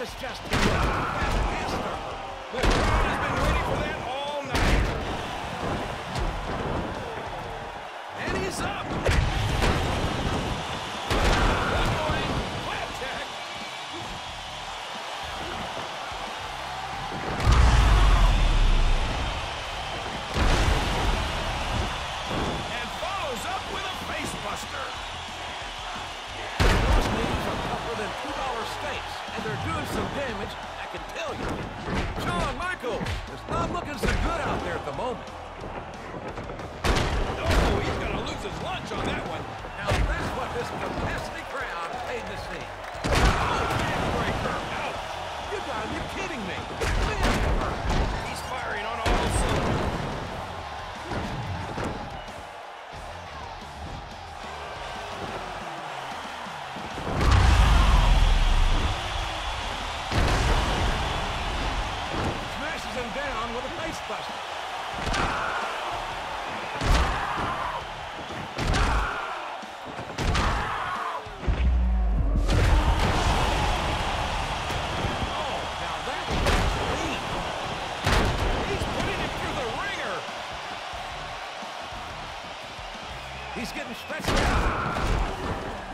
is just. The crowd has been waiting for that all night. And he's up. Good going. Flat. And follows tougher than $2 steaks, and they're doing some damage, I can tell you. Shawn Michaels is not looking so good out there at the moment. Oh, he's going to lose his lunch on that one. Now that's what this capacity crowd paid to see. Oh, the ringer. He's getting stretched out.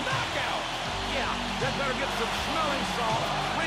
knockout. Yeah, that better get some smelling salt.